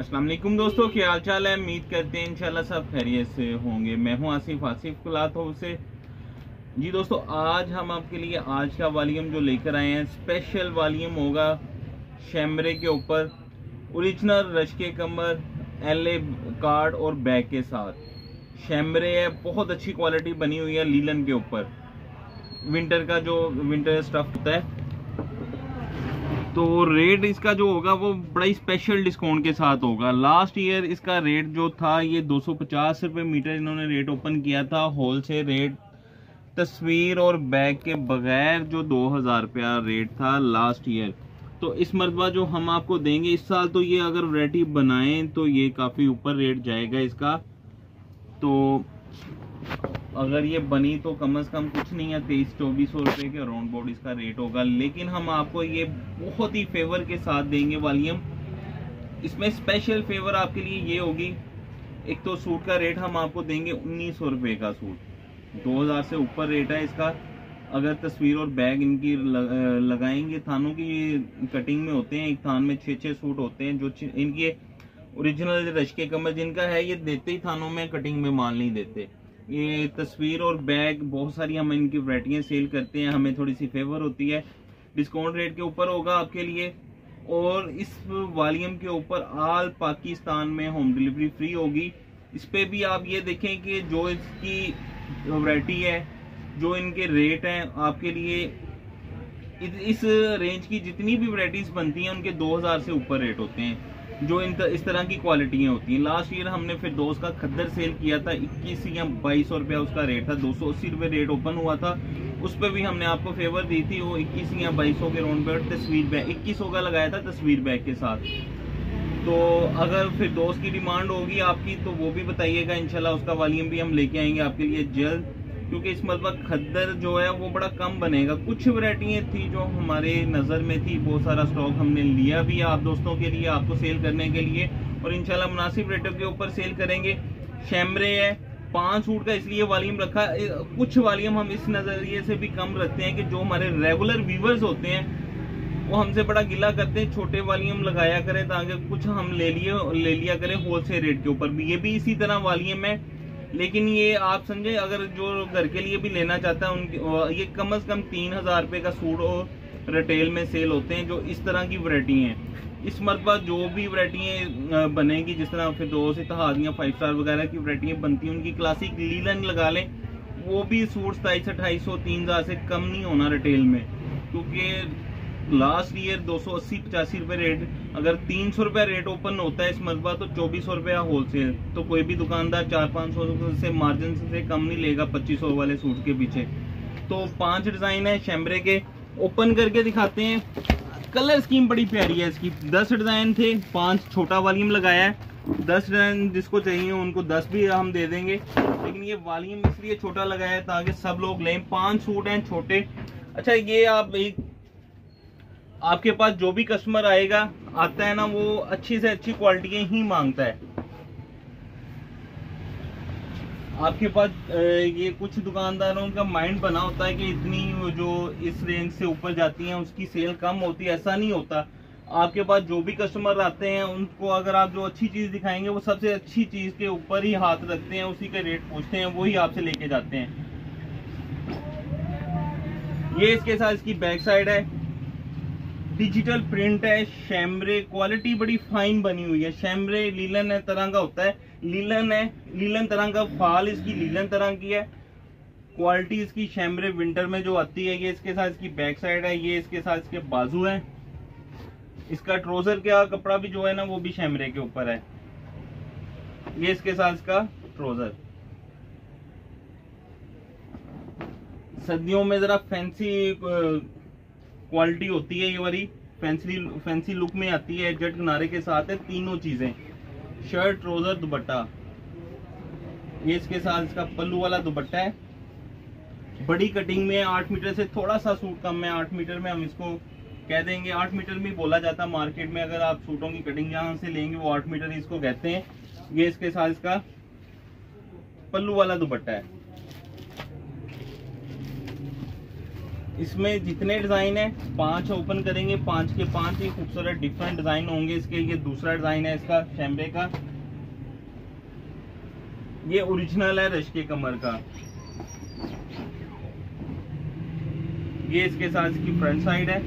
अस्सलाम वालेकुम दोस्तों, क्या हाल चाल है? उम्मीद करते हैं इंशाल्लाह सब खैरियत से होंगे। मैं हूँ आसिफ आसिफ क्लाथ हाउस से। जी दोस्तों, आज हम आपके लिए आज का वॉल्यूम जो लेकर आए हैं, स्पेशल वॉल्यूम होगा शैमरे के ऊपर, ओरिजिनल रश के कमर एल ए कार्ड और बैग के साथ। शैमरे है, बहुत अच्छी क्वालिटी बनी हुई है लीलन के ऊपर। विंटर का जो विंटर स्टफ़ होता है तो रेट इसका जो होगा, वो बड़ा ही स्पेशल डिस्काउंट के साथ होगा। लास्ट ईयर इसका रेट जो था, ये दो सौ पचास रुपये मीटर इन्होंने रेट ओपन किया था। होल से रेट तस्वीर और बैग के बगैर जो दो हज़ार रुपया रेट था लास्ट ईयर तो इस मरतबा जो हम आपको देंगे, इस साल तो ये अगर वैरायटी बनाएँ तो ये काफ़ी ऊपर रेट जाएगा इसका। तो अगर ये बनी तो कम अज कम कुछ नहीं है, तेईस, चौबीस सौ रुपए के राउंड बोर्ड इसका रेट होगा। लेकिन हम आपको ये बहुत ही फेवर के साथ देंगे वॉल्यूम इसमें स्पेशल फेवर आपके लिए ये होगी। एक तो सूट का रेट हम आपको देंगे उन्नीस सौ रुपये का सूट। दो हज़ार से ऊपर रेट है इसका। अगर तस्वीर और बैग इनकी लगाएँगे, थानों की कटिंग में होते हैं, एक थान में छः छः सूट होते हैं, जो इनके ओरिजिनल रश के कमर, जिनका है, ये देते ही थानों में कटिंग में माल नहीं देते। ये तस्वीर और बैग, बहुत सारी हम इनकी वरायटियाँ सेल करते हैं, हमें थोड़ी सी फेवर होती है। डिस्काउंट रेट के ऊपर होगा आपके लिए। और इस वॉल्यूम के ऊपर आल पाकिस्तान में होम डिलीवरी फ्री होगी। इस पर भी आप ये देखें कि जो इसकी वैरायटी है, जो इनके रेट हैं, आपके लिए इस रेंज की जितनी भी वैरायटीज बनती हैं, उनके 2000 से ऊपर रेट होते हैं। जो इन तर, इस तरह की क्वालिटियाँ होती हैं। लास्ट ईयर हमने फिर दोस्त का खद्दर सेल किया था इक्कीस या बाईस सौ रुपया उसका रेट था दो सौ अस्सी रुपये रेट ओपन हुआ था। उस पर भी हमने आपको फेवर दी थी वो इक्कीस या बाईस सौ के राउंड पर तस्वीर बैग इक्कीस सौ का लगाया था तस्वीर बैग के साथ। तो अगर फिर दोस्त की डिमांड होगी आपकी तो वो भी बताइएगा इनशाला उसका वॉल्यूम भी हम लेके आएँगे आपके लिए जल्द। क्योंकि इस मतलब खद्दर जो है, वो बड़ा कम बनेगा। कुछ वरायटियाँ थी जो हमारे नज़र में थी, बहुत सारा स्टॉक हमने लिया भी आप दोस्तों के लिए, आपको सेल करने के लिए, और इनशाला मुनासिब रेटों के ऊपर सेल करेंगे। शैमरे है, पाँच सूट का इसलिए वॉल्यूम रखा कुछ वॉल्यूम हम इस नज़रिए से भी कम रखते हैं कि जो हमारे रेगुलर व्यूवर्स होते हैं, वो हमसे बड़ा गिला करते हैं, छोटे वॉल्यूम लगाया करें ताकि कुछ हम ले लिए, ले लिया करें होलसेल रेट के ऊपर भी। ये भी इसी तरह वॉल्यूम है। लेकिन ये आप समझे, अगर जो घर के लिए भी लेना चाहता है, उनके ये कम अज कम तीन हज़ार रुपये का सूट और रिटेल में सेल होते हैं, जो इस तरह की वरायटी हैं। इस मरतबा जो भी वरायटियाँ बनेगी, जिस तरह फिर दो से तहादियाँ फाइव स्टार वगैरह की वरायटियाँ बनती हैं, उनकी क्लासिक लीलन लगा लें, वो भी सूट सताईस अट्ठाईस सौ, तीन हज़ार से कम नहीं होना रिटेल में, क्योंकि लास्ट ईयर दो सौ अस्सी पचासी रुपए रेट अगर तीन सौ रुपया रेट ओपन होता है इस मरबा तो चौबीस सौ रुपया होलसेल तो कोई भी दुकानदार चार पाँच सौ से मार्जिन से कम नहीं लेगा पच्चीस सौ वाले सूट के पीछे। तो पाँच डिज़ाइन है शैमरे के ओपन करके दिखाते हैं। कलर स्कीम बड़ी प्यारी है इसकी। दस डिज़ाइन थे, पाँच छोटा वॉल्यूम लगाया है। दस डिज़ाइन जिसको चाहिए, उनको दस भी हम दे देंगे। लेकिन ये वॉल्यूम इसलिए छोटा लगाया है ताकि सब लोग लें। पाँच सूट हैं छोटे। अच्छा ये आप एक आपके पास जो भी कस्टमर आएगा, आता है ना, वो अच्छी से अच्छी क्वालिटी ही माँगता है। आपके पास ये कुछ दुकानदारों का माइंड बना होता है कि इतनी जो इस रेंज से ऊपर जाती हैं, उसकी सेल कम होती है। ऐसा नहीं होता। आपके पास जो भी कस्टमर आते हैं, उनको अगर आप जो अच्छी चीज़ दिखाएँगे, वो सबसे अच्छी चीज़ के ऊपर ही हाथ रखते हैं, उसी का रेट पूछते हैं वही आपसे लेके जाते हैं। ये इसके साथ इसकी बैक साइड है। डिजिटल प्रिंट है, शैमरे क्वालिटी बड़ी फाइन बनी हुई है। शैमरे लीलन है, तरह का होता है। लीलन है, लीलन तरह का, फाल इसकी लीलन तरह की है। क्वालिटी इसकी शैमरे विंटर में जो आती है, ये इसके साथ इसकी बैक साइड है, ये इसके साथ इसके बाजू है। इसका ट्रोजर का कपड़ा भी जो है ना, वो भी शैमरे के ऊपर है। ये इसके साथ इसका ट्रोजर सर्दियों में जरा फैंसी क्वालिटी होती है ये वाली। फैंसी फैंसी लुक में आती है, जट किनारे के साथ है, तीनों चीज़ें। शर्ट, ट्रोजर, दुपट्टा। ये इसके साथ इसका पल्लू वाला दुपट्टा है। बड़ी कटिंग में आठ मीटर से थोड़ा सा सूट कम है, आठ मीटर में हम इसको कह देंगे। आठ मीटर में बोला जाता है मार्केट में, अगर आप सूटों की कटिंग जहाँ से लेंगे, वो आठ मीटर इसको कहते हैं। ये इसके साथ इसका पल्लू वाला दुपट्टा है। इसमें जितने डिज़ाइन है, पाँच ओपन करेंगे, पाँच के पाँच ही खूबसूरत डिफरेंट डिज़ाइन होंगे इसके ये दूसरा डिज़ाइन है इसका शैमरे का। ये ओरिजिनल है रश के कमर का। ये इसके साथ इसकी फ्रंट साइड है।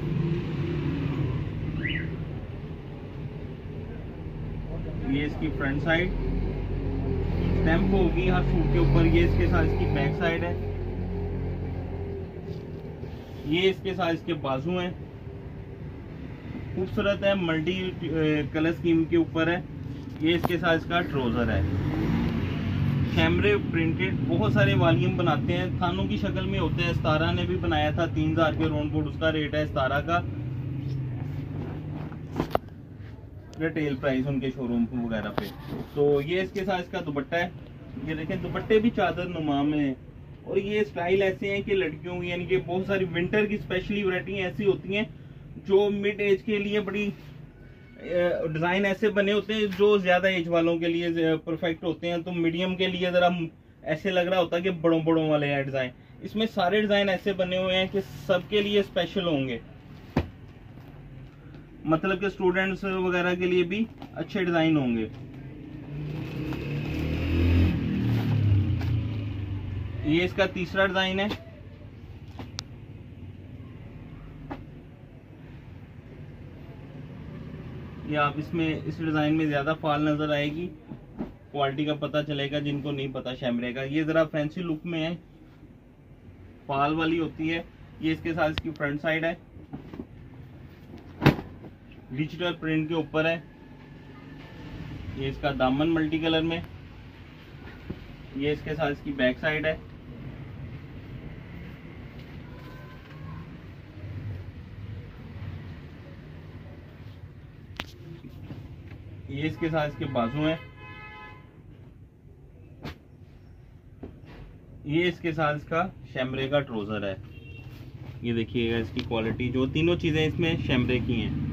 ये इसकी फ्रंट साइड स्टैम्प होगी हर सूट के ऊपर, ये इसके साथ इसकी बैक साइड है। ये इसके साथ इसके बाजू हैं। खूबसूरत है, मल्टी कलर स्कीम के ऊपर है। ये इसके साथ इसका ट्रोजर है। कैमरे प्रिंटेड, बहुत सारे वॉल्यूम बनाते हैं। थानों की शक्ल में होते हैं। सतारा ने भी बनाया था तीन हज़ार के रोन कोड, उसका रेट है सतारा का। रिटेल प्राइस उनके शोरूम वगैरह पे। तो ये इसके साथ इसका दुपट्टा है। ये देखें, दुपट्टे भी चादर नुमा में और ये स्टाइल ऐसे हैं कि लड़कियों की, यानी कि बहुत सारी विंटर की स्पेशली वरायटी ऐसी होती हैं जो मिड एज के लिए बड़ी डिज़ाइन ऐसे बने होते हैं जो ज़्यादा एज वालों के लिए परफेक्ट होते हैं। तो मीडियम के लिए जरा ऐसे लग रहा होता है कि बड़ों बड़ों वाले हैं डिज़ाइन इसमें सारे डिज़ाइन ऐसे बने हुए हैं कि सबके लिए स्पेशल होंगे। मतलब कि स्टूडेंट्स वगैरह के लिए भी अच्छे डिज़ाइन होंगे। ये इसका तीसरा डिज़ाइन है। ये आप इसमें, इस डिज़ाइन में ज़्यादा फाल नज़र आएगी। क्वालिटी का पता चलेगा, जिनको नहीं पता शैमरे का ये जरा फैंसी लुक में है। फाल वाली होती है। ये इसके साथ इसकी फ्रंट साइड है। डिजिटल प्रिंट के ऊपर है। ये इसका दामन मल्टी कलर में। ये इसके साथ इसकी बैक साइड है। ये इसके साथ इसके बाजू है। ये इसके साथ इसका शैमरे का ट्रोजर है। ये देखिएगा इसकी क्वालिटी, जो तीनों चीज़ें इसमें शैमरे की हैं।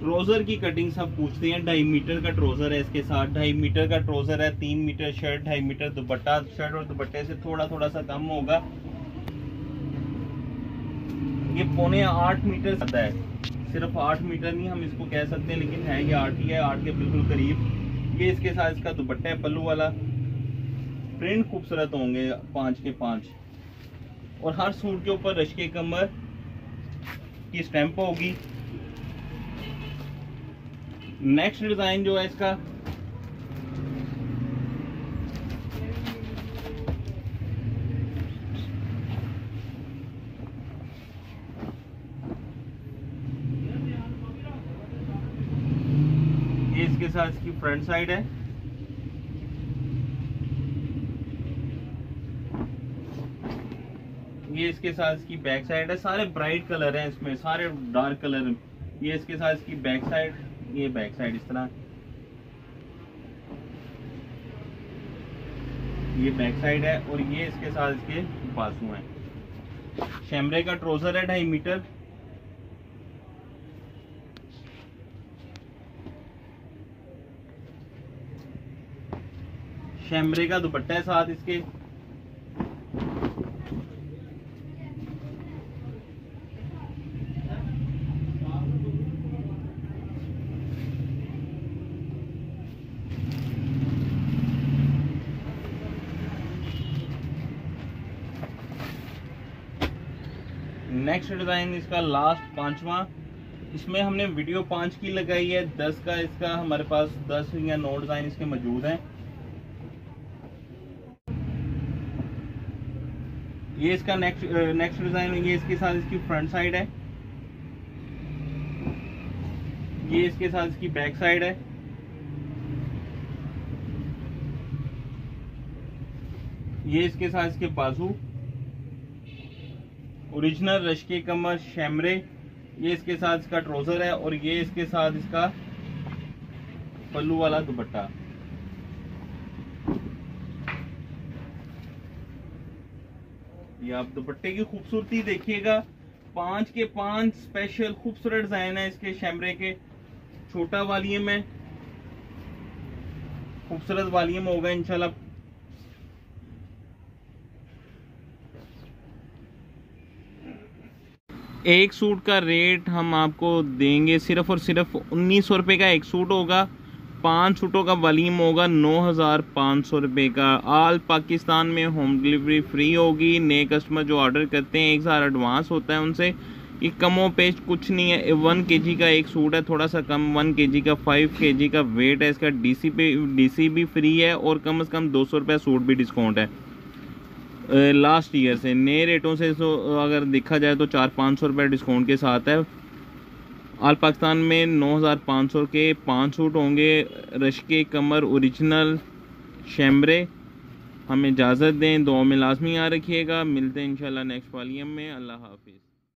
ट्रोजर की कटिंग सब पूछते हैं, ढाई मीटर का ट्रोजर है इसके साथ। ढाई मीटर का ट्रोजर है, तीन मीटर शर्ट, ढाई मीटर दुपट्टा। शर्ट और दुपट्टे से थोड़ा थोड़ा सा कम होगा। ये पौने आठ मीटर ज़्यादा है। सिर्फ़ आठ मीटर नहीं हम इसको कह सकते हैं, लेकिन है ये आठ ही है, आठ के बिल्कुल करीब। ये इसके साथ इसका दुपट्टा है, पल्लू वाला। प्रिंट खूबसूरत होंगे पाँच के पाँच। और हर सूट के ऊपर रश के कमर की स्टैंप होगी। नेक्स्ट डिज़ाइन जो है इसका ये इसके साथ इसकी फ्रंट साइड है। ये इसके साथ इसकी बैक साइड है। सारे ब्राइट कलर हैं इसमें, सारे डार्क कलर ये इसके साथ इसकी बैक साइड ये बैक साइड इस तरह। ये बैक साइड है और ये इसके साथ इसके बाजू है। शैमरे का ट्रोजर है ढाई मीटर। शैमरे का दुपट्टा है साथ इसके। नेक्स्ट डिज़ाइन इसका लास्ट पांचवा। इसमें हमने वीडियो पाँच की लगाई है, दस का इसका, हमारे पास दस या नौ डिज़ाइन इसके मौजूद हैं। ये इसका नेक्स्ट नेक्स्ट डिज़ाइन ये इसके साथ इसकी फ्रंट साइड है। ये इसके साथ इसकी बैक साइड है। ये इसके साथ इसके बाजू। ओरिजिनल रश के कमर शैमरे ये इसके साथ इसका ट्रोजर है और ये इसके साथ इसका पल्लू वाला दुपट्टा। ये आप दुपट्टे की खूबसूरती देखिएगा। पाँच के पाँच स्पेशल खूबसूरत डिज़ाइन है इसके शैमरे के। छोटा वालियम है खूबसूरत वालियम होगा इंशाल्लाह। एक सूट का रेट हम आपको देंगे सिर्फ़ और सिर्फ़ उन्नीस सौ रुपये का एक सूट होगा। पाँच सूटों का वलीम होगा, नौ हज़ार पाँच सौ रुपये का। आल पाकिस्तान में होम डिलीवरी फ्री होगी। नए कस्टमर जो ऑर्डर करते हैं, एक हज़ार एडवांस होता है उनसे ये कमो पेश कुछ नहीं है। वन के जी का एक सूट है, थोड़ा सा कम वन के जी का फाइव के जी का वेट है। इसका डीसी पे डीसी भी फ्री है और कम से कम दो सौ रुपये सूट भी डिस्काउंट है। लास्ट ईयर से। नए रेटों से तो अगर देखा जाए तो चार पाँच सौ रुपये डिस्काउंट के साथ है। आल पाकिस्तान में नौ हज़ार पाँच सौ के पाँच सूट होंगे। रश के कमर ओरिजिनल शैमरे हमें इजाज़त दें दो में लाजमी आ रखिएगा। मिलते हैं इंशाल्लाह नेक्स्ट वालियम में। अल्लाह हाफिज़।